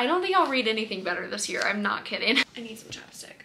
I don't think I'll read anything better this year. I'm not kidding. I need some chapstick.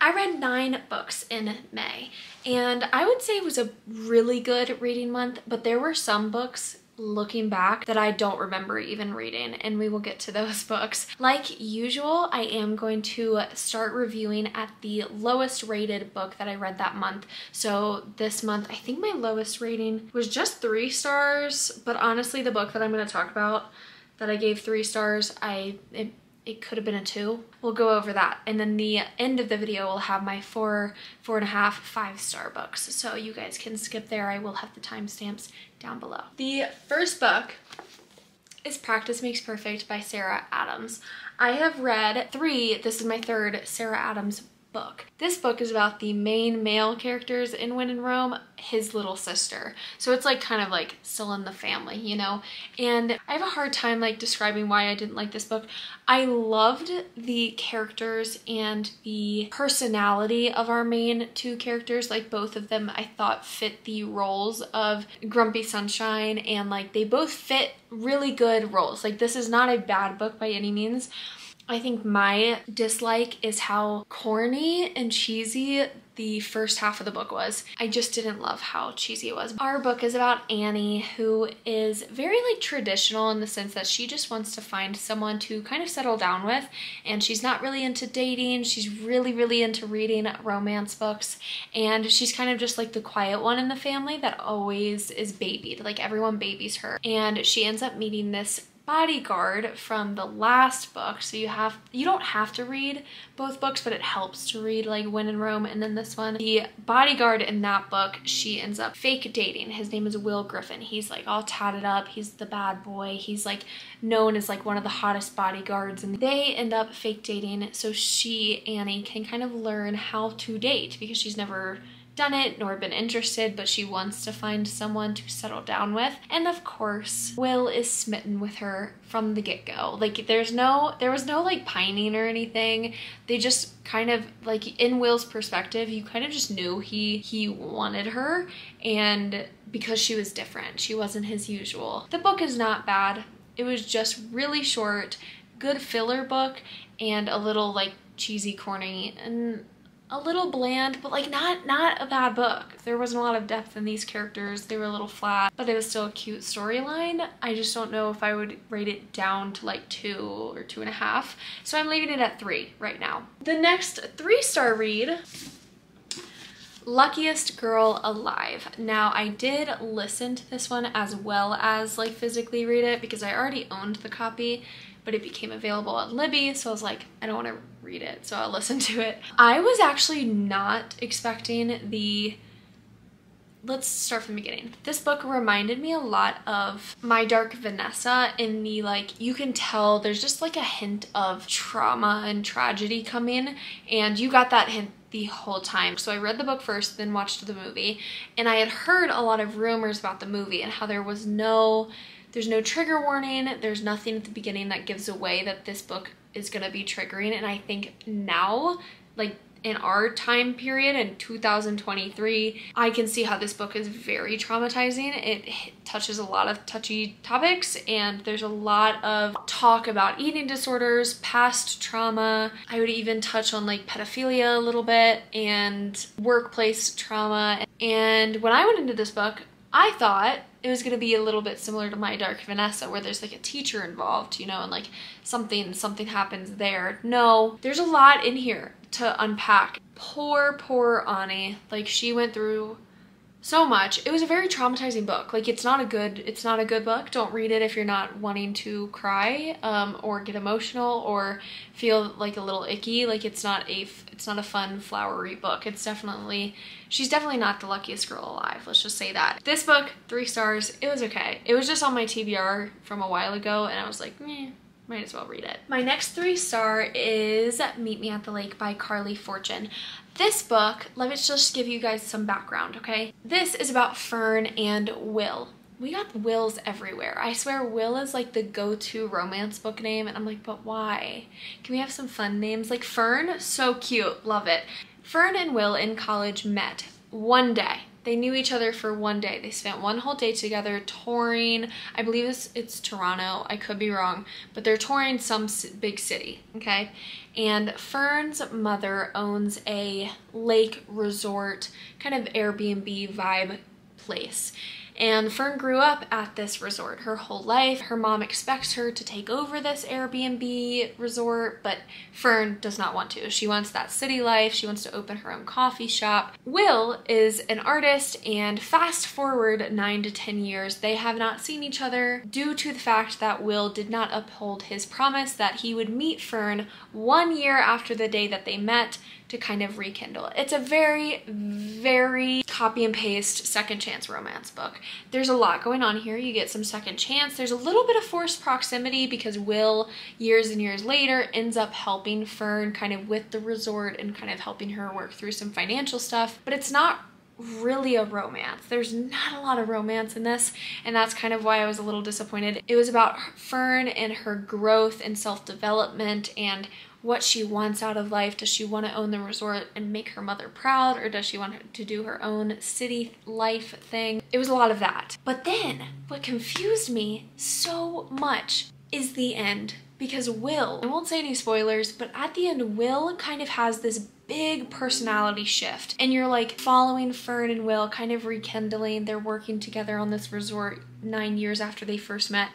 I read nine books in May and I would say it was a really good reading month, but there were some books looking back that I don't remember even reading and we will get to those books. Like usual, I am going to start reviewing at the lowest rated book that I read that month. So this month, I think my lowest rating was just three stars, but honestly the book that I'm going to talk about that I gave three stars, I it it could have been a two. We'll go over that. And then the end of the video will have my four, four and a half, five star books. So you guys can skip there. I will have the timestamps down below. The first book is Practice Makes Perfect by Sarah Adams. I have read three, this is my third Sarah Adams book. This book is about the main male characters in When in Rome, his little sister. So it's like kind of like still in the family, you know? And I have a hard time like describing why I didn't like this book. I loved the characters and the personality of our main two characters. Like both of them I thought fit the roles of Grumpy Sunshine and like they both fit really good roles. Like this is not a bad book by any means. I think my dislike is how corny and cheesy the first half of the book was. I just didn't love how cheesy it was. Our book is about Annie who is very like traditional in the sense that she just wants to find someone to kind of settle down with and she's not really into dating. She's really really into reading romance books and she's kind of just like the quiet one in the family that always is babied. Like everyone babies her and she ends up meeting this bodyguard from the last book. So you have you don't have to read both books but it helps to read like when in rome and then this one. The bodyguard in that book she ends up fake dating. His name is will griffin. He's like all tatted up. He's the bad boy. He's like known as like one of the hottest bodyguards. And they end up fake dating so she annie can kind of learn how to date because she's never done it nor been interested, but she wants to find someone to settle down with. And of course, Will is smitten with her from the get-go. Like there's no there was no like pining or anything. They just kind of like in Will's perspective, you kind of just knew he he wanted her and because she was different. She wasn't his usual. The book is not bad. It was just really short, good filler book and a little like cheesy corny and a little bland, but like not not a bad book. There wasn't a lot of depth in these characters. They were a little flat, but it was still a cute storyline. I just don't know if I would rate it down to like two or two and a half. So I'm leaving it at three right now. The next three star read Luckiest Girl Alive. Now I did listen to this one as well as like physically read it because I already owned the copy but it became available on Libby so I was like I don't want to read it, so I'll listen to it. I was actually not expecting the let's start from the beginning. This book reminded me a lot of My Dark Vanessa in the like, you can tell there's just like a hint of trauma and tragedy coming and you got that hint the whole time. So I read the book first, then watched the movie and I had heard a lot of rumors about the movie and how there was no, there's no trigger warning, there's nothing at the beginning that gives away that this book is to be triggering and I think now like in our time period in 2023 I can see how this book is very traumatizing. It touches a lot of touchy topics and there's a lot of talk about eating disorders past trauma. I would even touch on like pedophilia a little bit and workplace trauma. And when I went into this book I thought it was going to be a little bit similar to My Dark Vanessa where there's like a teacher involved, you know, and like something something happens there. No, there's a lot in here to unpack. Poor, poor Annie. Like she went through so much. It was a very traumatizing book. Like it's not a good it's not a good book. Don't read it if you're not wanting to cry um, or get emotional or feel like a little icky. Like it's not a it's not a fun flowery book. It's definitely she's definitely not the luckiest girl alive. Let's just say that. This book, 3 stars. It was okay. It was just on my TBR from a while ago and I was like, "Meh, might as well read it. My next three star is Meet Me at the Lake by Carley Fortune. This book, let me just give you guys some background, okay? This is about Fern and Will. We got Wills everywhere. I swear Will is like the go-to romance book name and I'm like, but why? Can we have some fun names? Like Fern, so cute, love it. Fern and Will in college met one day They knew each other for one day. They spent one whole day together touring. I believe it's, it's Toronto. I could be wrong, but they're touring some big city, okay? And Fern's mother owns a lake resort, kind of Airbnb vibe place. And Fern grew up at this resort her whole life. Her mom expects her to take over this Airbnb resort, but Fern does not want to. She wants that city life. She wants to open her own coffee shop. Will is an artist, and fast forward nine to 10 years, they have not seen each other due to the fact that Will did not uphold his promise that he would meet Fern one year after the day that they met to kind of rekindle. It's a very, very copy and paste second chance romance book. There's a lot going on here. You get some second chance. There's a little bit of forced proximity because Will, years and years later, ends up helping Fern kind of with the resort and kind of helping her work through some financial stuff. But it's not really a romance. There's not a lot of romance in this, and that's kind of why I was a little disappointed. It was about Fern and her growth and self-development and what she wants out of life. Does she want to own the resort and make her mother proud, or does she want to do her own city life thing? It was a lot of that. But then, what confused me so much is the end. Because Will, I won't say any spoilers, but at the end, Will kind of has this big personality shift. And you're like following Fern and Will, kind of rekindling. They're working together on this resort nine years after they first met.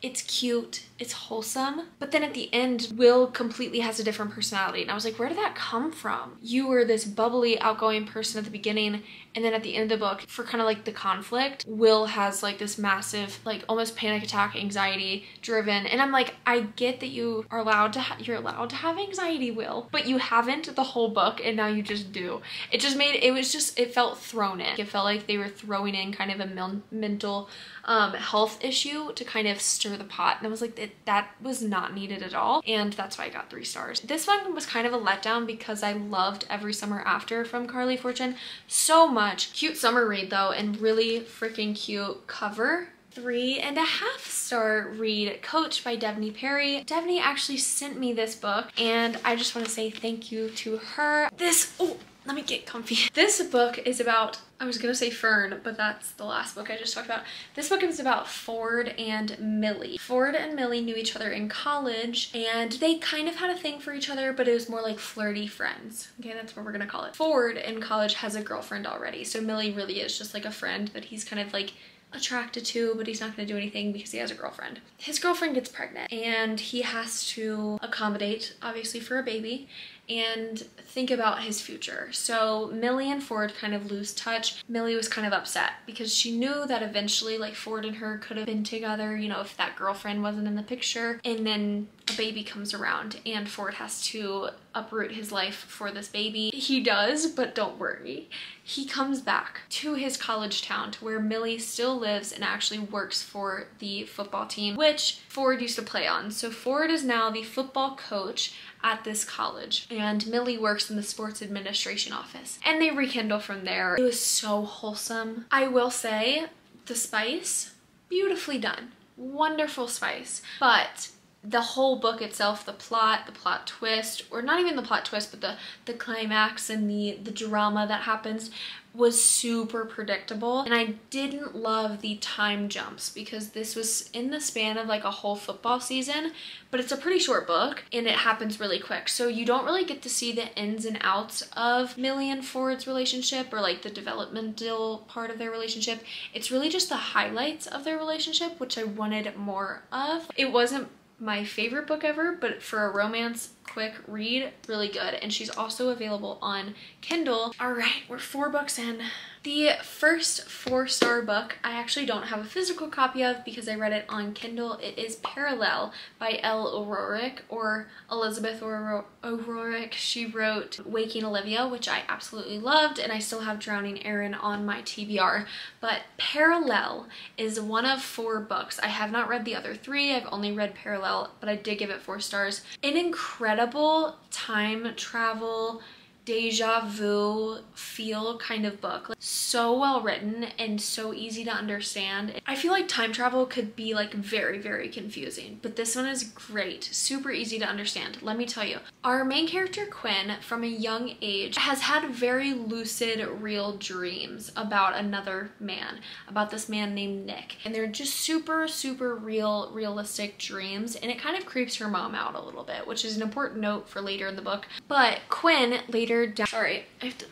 It's cute, it's wholesome, but then at the end, Will completely has a different personality. And I was like, where did that come from? You were this bubbly, outgoing person at the beginning, and then at the end of the book, for kind of like the conflict, Will has like this massive, like almost panic attack, anxiety driven. And I'm like, I get that you are allowed to, you're allowed to have anxiety, Will, but you haven't the whole book, and now you just do. It just made, it was just, it felt thrown in. It felt like they were throwing in kind of a mental um, health issue to kind of stir the pot. And I was like, that was not needed at all. And that's why I got three stars. This one was kind of a letdown because I loved Every Summer After from Carley Fortune so much. Cute summer read though, and really freaking cute cover three and a half star read Coach by Devney Perry. Devney actually sent me this book and I just want to say thank you to her. This, oh, let me get comfy. This book is about, I was gonna say Fern, but that's the last book I just talked about. This book is about Ford and Millie. Ford and Millie knew each other in college and they kind of had a thing for each other, but it was more like flirty friends. Okay, that's what we're gonna call it. Ford in college has a girlfriend already, so Millie really is just like a friend that he's kind of like attracted to, but he's not going to do anything because he has a girlfriend. His girlfriend gets pregnant and he has to accommodate, obviously, for a baby and think about his future. So Millie and Ford kind of lose touch. Millie was kind of upset because she knew that eventually like Ford and her could have been together, you know, if that girlfriend wasn't in the picture. And then a baby comes around and Ford has to uproot his life for this baby. He does, but don't worry. He comes back to his college town to where Millie still lives and actually works for the football team, which Ford used to play on. So Ford is now the football coach at this college and Millie works in the sports administration office and they rekindle from there. It was so wholesome. I will say the spice, beautifully done. Wonderful spice. But the whole book itself, the plot, the plot twist, or not even the plot twist, but the, the climax and the, the drama that happens was super predictable and I didn't love the time jumps because this was in the span of like a whole football season but it's a pretty short book and it happens really quick. So you don't really get to see the ins and outs of Millie and Ford's relationship or like the developmental part of their relationship. It's really just the highlights of their relationship which I wanted more of. It wasn't my favorite book ever, but for a romance quick read, really good. And she's also available on Kindle. All right, we're four books in. The first four-star book I actually don't have a physical copy of because I read it on Kindle. It is Parallel by Elle O'Roark or Elizabeth O'Roark. She wrote Waking Olivia, which I absolutely loved, and I still have Drowning Erin on my TBR. But Parallel is one of four books. I have not read the other three. I've only read Parallel, but I did give it four stars. An incredible time travel deja vu feel kind of book. Like, so well written and so easy to understand. I feel like time travel could be like very, very confusing, but this one is great. Super easy to understand. Let me tell you. Our main character, Quinn, from a young age, has had very lucid, real dreams about another man, about this man named Nick. And they're just super, super real, realistic dreams. And it kind of creeps her mom out a little bit, which is an important note for later in the book. But Quinn later down, sorry, I have to,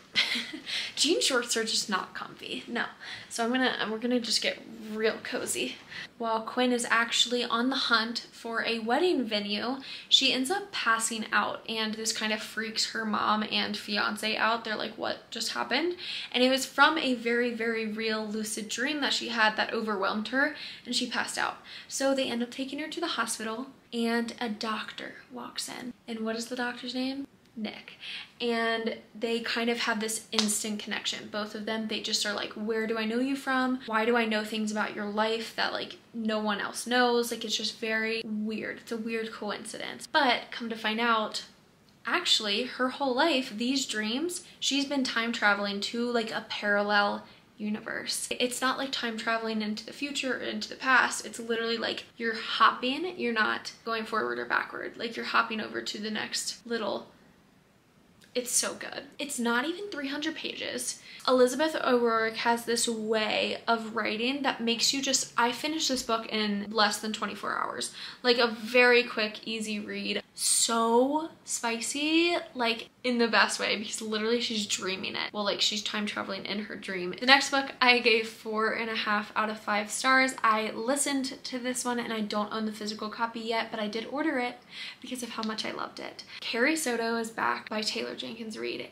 jean shorts are just not comfy. No. So I'm gonna, we're gonna just get real cozy. While Quinn is actually on the hunt for a wedding venue, she ends up passing out and this kind of freaks her mom and fiance out. They're like, what just happened? And it was from a very, very real lucid dream that she had that overwhelmed her and she passed out. So they end up taking her to the hospital and a doctor walks in. And what is the doctor's name? Nick. And they kind of have this instant connection. Both of them, they just are like, where do I know you from? Why do I know things about your life that like no one else knows? Like it's just very weird. It's a weird coincidence. But come to find out, actually her whole life, these dreams, she's been time traveling to like a parallel universe. It's not like time traveling into the future or into the past. It's literally like you're hopping, you're not going forward or backward. Like you're hopping over to the next little it's so good. It's not even 300 pages. Elizabeth O'Roark has this way of writing that makes you just, I finished this book in less than 24 hours. Like a very quick, easy read. So spicy, like in the best way because literally she's dreaming it. Well, like she's time traveling in her dream. The next book I gave four and a half out of five stars. I listened to this one and I don't own the physical copy yet, but I did order it because of how much I loved it. Carrie Soto is back by Taylor Jenkins Reid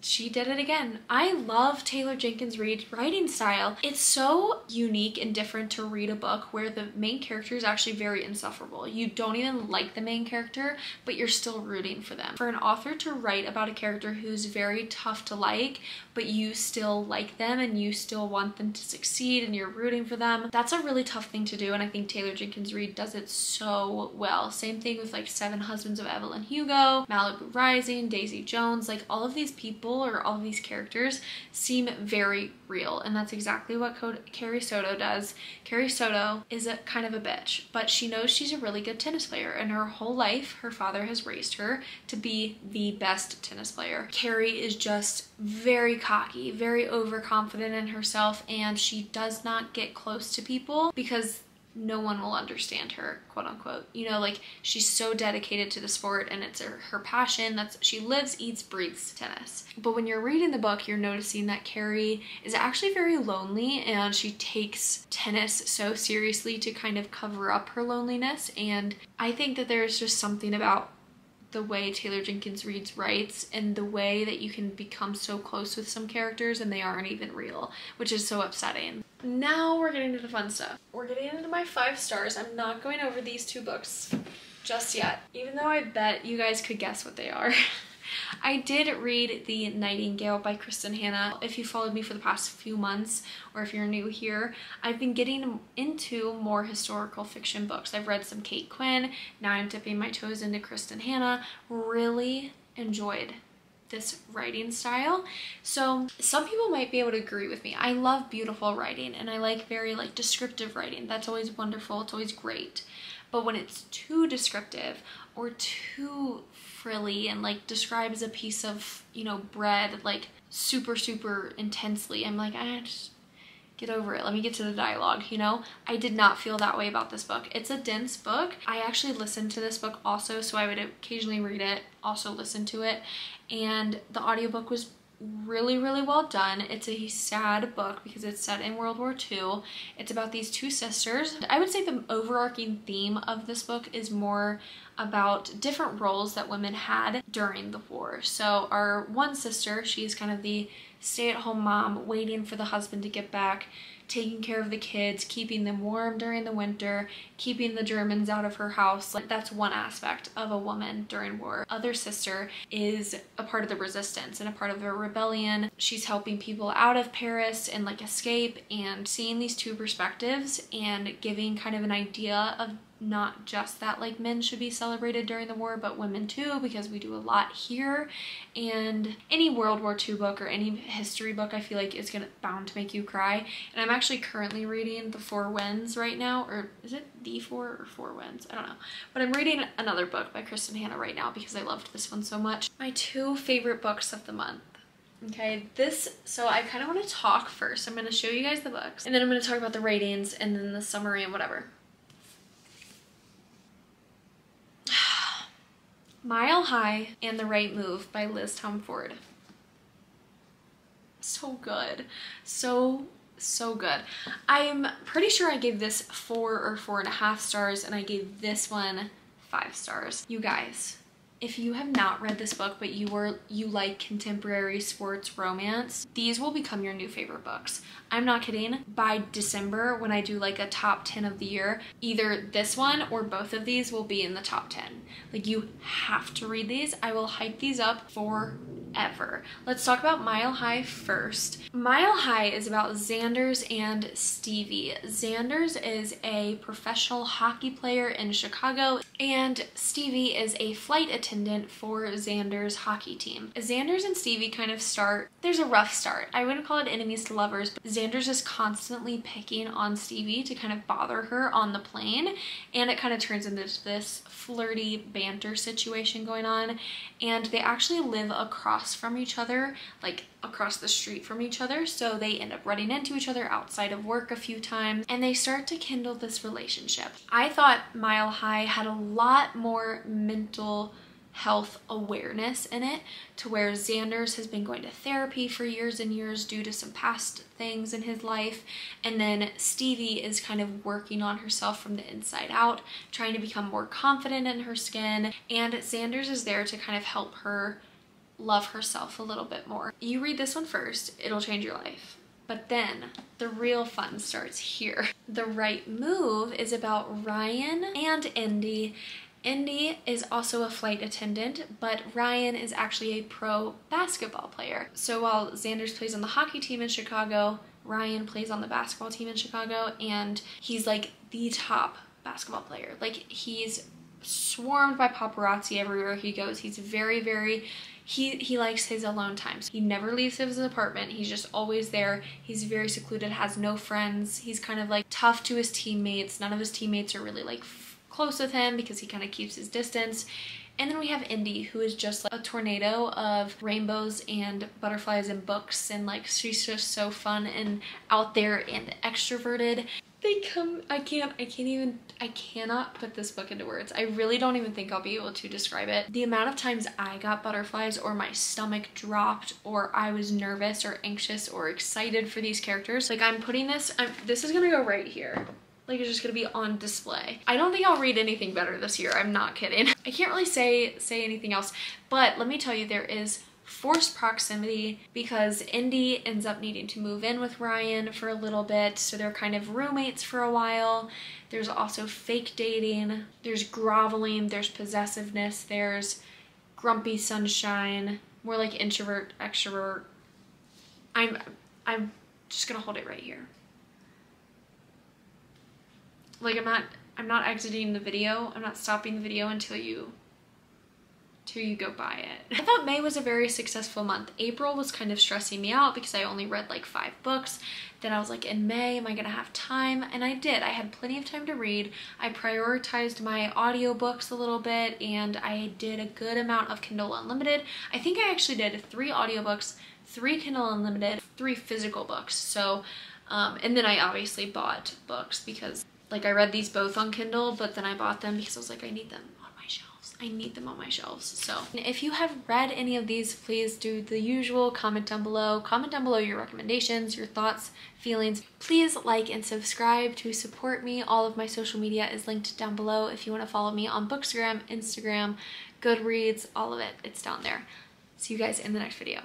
she did it again. I love Taylor Jenkins Reid's writing style. It's so unique and different to read a book where the main character is actually very insufferable. You don't even like the main character, but you're still rooting for them. For an author to write about a character who's very tough to like, but you still like them and you still want them to succeed and you're rooting for them, that's a really tough thing to do. And I think Taylor Jenkins Reid does it so well. Same thing with like Seven Husbands of Evelyn Hugo, Malibu Rising, Daisy Jones, like all of these people or all of these characters seem very real and that's exactly what Carrie Soto does. Carrie Soto is a kind of a bitch but she knows she's a really good tennis player and her whole life her father has raised her to be the best tennis player. Carrie is just very cocky, very overconfident in herself and she does not get close to people because no one will understand her quote unquote. You know like she's so dedicated to the sport and it's her, her passion. That's she lives eats breathes tennis. But when you're reading the book you're noticing that carrie is actually very lonely and she takes tennis so seriously to kind of cover up her loneliness. And i think that there's just something about the way Taylor Jenkins reads writes and the way that you can become so close with some characters and they aren't even real, which is so upsetting. Now we're getting to the fun stuff. We're getting into my five stars. I'm not going over these two books just yet, even though I bet you guys could guess what they are. I did read The Nightingale by Kristin Hannah. If you followed me for the past few months or if you're new here, I've been getting into more historical fiction books. I've read some Kate Quinn, now I'm dipping my toes into Kristin Hannah. Really enjoyed this writing style. So some people might be able to agree with me. I love beautiful writing and I like very like descriptive writing. That's always wonderful. It's always great. But when it's too descriptive or too frilly and like describes a piece of, you know, bread like super, super intensely. I'm like, I just get over it. Let me get to the dialogue, you know? I did not feel that way about this book. It's a dense book. I actually listened to this book also, so I would occasionally read it, also listen to it. And the audiobook was really really well done. It's a sad book because it's set in world war ii it's about these two sisters. I would say the overarching theme of this book is more about different roles that women had during the war. So our one sister she's kind of the stay-at-home mom waiting for the husband to get back taking care of the kids, keeping them warm during the winter, keeping the Germans out of her house. Like that's one aspect of a woman during war. Other sister is a part of the resistance and a part of the rebellion. She's helping people out of Paris and like escape and seeing these two perspectives and giving kind of an idea of not just that like men should be celebrated during the war, but women too, because we do a lot here. And any World War II book or any history book, I feel like is gonna bound to make you cry. And I'm actually currently reading The Four Winds right now, or is it The Four or Four Winds? I don't know. But I'm reading another book by Kristin Hannah right now because I loved this one so much. My two favorite books of the month. Okay, this, so I kind of want to talk first. I'm going to show you guys the books and then I'm going to talk about the ratings and then the summary and whatever. Mile High and the Right Move by Liz Tomforde. So good. So, so good. I'm pretty sure I gave this four or four and a half stars and I gave this one five stars. You guys, if you have not read this book but you were you like contemporary sports romance these will become your new favorite books. I'm not kidding. By december when i do like a top 10 of the year either this one or both of these will be in the top 10 like you have to read these. I will hype these up for ever. Let's talk about Mile High first. Mile High is about Zanders and Stevie. Zanders is a professional hockey player in Chicago and Stevie is a flight attendant for Zanders' hockey team. Zanders and Stevie kind of start, there's a rough start. I wouldn't call it enemies to lovers, but Zanders is constantly picking on Stevie to kind of bother her on the plane and it kind of turns into this flirty banter situation going on and they actually live across from each other, like across the street from each other. So they end up running into each other outside of work a few times and they start to kindle this relationship. I thought Mile High had a lot more mental health awareness in it to where Zanders has been going to therapy for years and years due to some past things in his life and then Stevie is kind of working on herself from the inside out trying to become more confident in her skin and Zanders is there to kind of help her love herself a little bit more. You read this one first, it'll change your life. But then the real fun starts here. The Right Move is about Ryan and Indy Indy is also a flight attendant, but Ryan is actually a pro basketball player. So while Zanders plays on the hockey team in Chicago, Ryan plays on the basketball team in Chicago, and he's like the top basketball player. Like he's swarmed by paparazzi everywhere he goes. He's very, very he he likes his alone times. He never leaves his apartment. He's just always there. He's very secluded, has no friends. He's kind of like tough to his teammates. None of his teammates are really like close with him because he kind of keeps his distance. And then we have Indy, who is just like a tornado of rainbows and butterflies and books. And like, she's just so fun and out there and extroverted. They come, I can't, I can't even, I cannot put this book into words. I really don't even think I'll be able to describe it. The amount of times I got butterflies or my stomach dropped or I was nervous or anxious or excited for these characters. Like I'm putting this, I'm, this is gonna go right here like it's just gonna be on display. I don't think I'll read anything better this year. I'm not kidding. I can't really say say anything else, but let me tell you there is forced proximity because Indy ends up needing to move in with Ryan for a little bit, so they're kind of roommates for a while. There's also fake dating, there's groveling, there's possessiveness, there's grumpy sunshine, more like introvert, extrovert. I'm I'm just gonna hold it right here like I'm not I'm not exiting the video. I'm not stopping the video until you until you go buy it. I thought May was a very successful month. April was kind of stressing me out because I only read like five books. Then I was like, in May, am I gonna have time? And I did. I had plenty of time to read. I prioritized my audiobooks a little bit and I did a good amount of Kindle Unlimited. I think I actually did three audiobooks, three Kindle Unlimited, three physical books. So, um, and then I obviously bought books because like I read these both on Kindle, but then I bought them because I was like, I need them. I need them on my shelves. So if you have read any of these, please do the usual comment down below. Comment down below your recommendations, your thoughts, feelings. Please like and subscribe to support me. All of my social media is linked down below if you want to follow me on Bookstagram, Instagram, Goodreads, all of it. It's down there. See you guys in the next video.